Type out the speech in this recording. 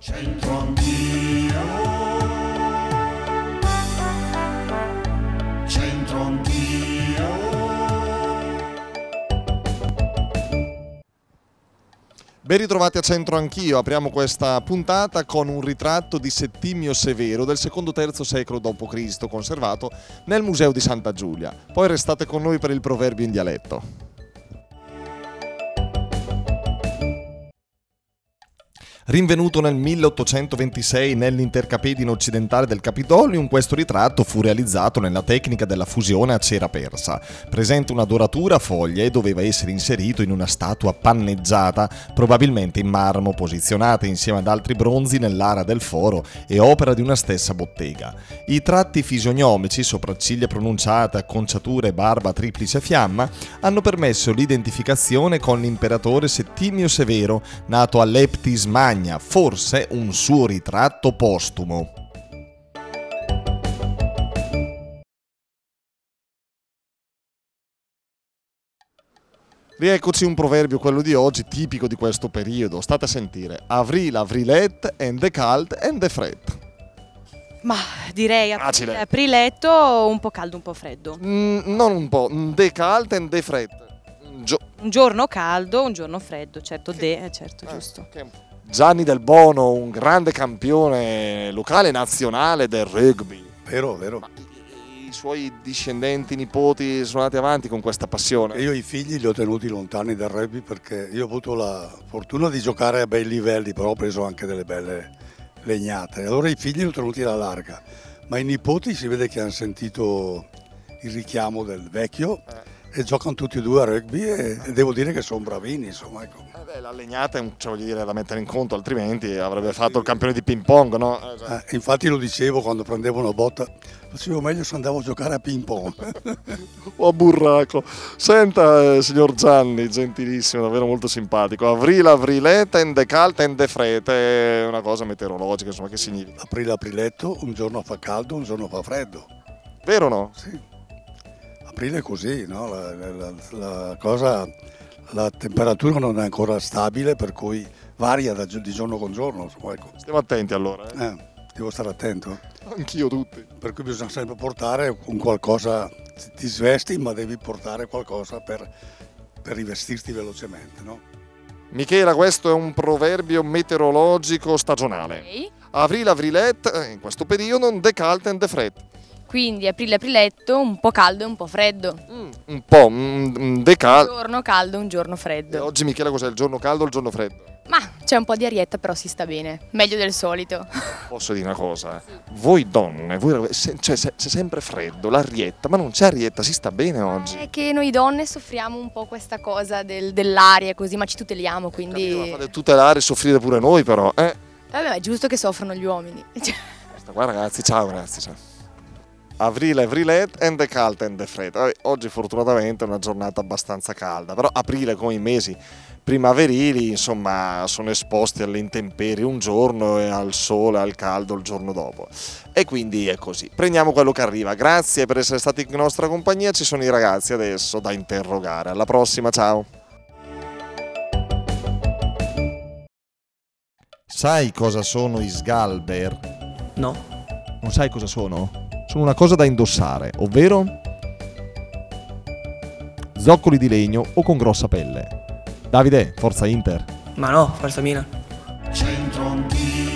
C'entro anch'io. C'entro anch'io. Ben ritrovati a centro anch'io, apriamo questa puntata con un ritratto di Settimio Severo del secondo-terzo secolo d.C. conservato nel Museo di Santa Giulia. Poi restate con noi per il proverbio in dialetto. Rinvenuto nel 1826 nell'intercapedine occidentale del Capitolium, questo ritratto fu realizzato nella tecnica della fusione a cera persa. Presente una doratura a foglie e doveva essere inserito in una statua panneggiata, probabilmente in marmo, posizionata insieme ad altri bronzi nell'area del foro e opera di una stessa bottega. I tratti fisionomici, sopracciglia pronunciate, acconciature, barba, triplice fiamma, hanno permesso l'identificazione con l'imperatore Settimio Severo, nato a Leptis Magna, forse un suo ritratto postumo. Rieccoci un proverbio, quello di oggi, tipico di questo periodo. State a sentire. Avril, avrilet, and the calt, and the fret. Ma direi Facile. apri- apriletto un po' caldo, un po' freddo. Mm, non un po', the calt and the fret. Gio- Un giorno caldo, un giorno freddo, certo, de, eh, certo, eh, giusto. che- Gianni Del Bono, un grande campione locale e nazionale del rugby. Vero, vero. Ma i, suoi discendenti, nipoti sono andati avanti con questa passione. Io i figli li ho tenuti lontani dal rugby perché io ho avuto la fortuna di giocare a bei livelli, però ho preso anche delle belle legnate. Allora i figli li ho tenuti alla larga, ma i nipoti si vede che hanno sentito il richiamo del vecchio e giocano tutti e due a rugby e, e devo dire che sono bravini, insomma. Ecco. Eh beh, la legnata è un, cioè, voglio dire, da mettere in conto, altrimenti avrebbe fatto il campione di ping pong, no? Eh, cioè, Eh, infatti lo dicevo quando prendevo una botta, facevo meglio se andavo a giocare a ping pong. Oh burraco. Senta, eh, signor Gianni, gentilissimo, davvero molto simpatico. Avril, avrileta, and the calt, and the frete. È una cosa meteorologica, insomma, che significa? Aprile, apriletto, un giorno fa caldo, un giorno fa freddo. Vero o no? Sì. Aprile è così, no? la, la- la cosa, la temperatura non è ancora stabile, per cui varia da di giorno con giorno. insomma, ecco. Stiamo attenti allora. eh. Eh, devo stare attento. Anch'io tutti. Per cui bisogna sempre portare un qualcosa, ti svesti, ma devi portare qualcosa per, per rivestirti velocemente. No? Michela, questo è un proverbio meteorologico stagionale. Ok. Avril, avrilet, eh, in questo periodo, the calt and the fret. Quindi aprile apriletto, un po' caldo e un po' freddo. Mm, un po', mm, mm, the Un giorno caldo, un giorno E freddo. oggi Michela cos'è? Il giorno caldo o il giorno freddo? Ma c'è un po' di arietta, però si sta bene. Meglio del solito. Posso dire una cosa? Voi donne, voi, se- cioè, se- c'è sempre freddo, l'arietta, ma non c'è arietta, si sta bene oggi. È che noi donne soffriamo un po' questa cosa del- dell'aria così, ma ci tuteliamo, Capito, quindi... fate tutelare e soffrire pure noi però, eh? Vabbè, ma è giusto che soffrono gli uomini. Basta qua ragazzi, ciao ragazzi, ciao. Aprile, aprilet and the calt and the fred. Oggi fortunatamente è una giornata abbastanza calda, però aprile come i mesi primaverili, insomma, sono esposti alle intemperie un giorno e al sole, al caldo il giorno dopo. E quindi è così. Prendiamo quello che arriva. Grazie per essere stati in nostra compagnia, ci sono i ragazzi adesso da interrogare. Alla prossima, ciao. Sai cosa sono i sgalber? No, Non sai cosa sono? sono una cosa da indossare, ovvero zoccoli di legno o con grossa pelle. Davide, forza Inter. Ma no, forza Milan. Centro antico.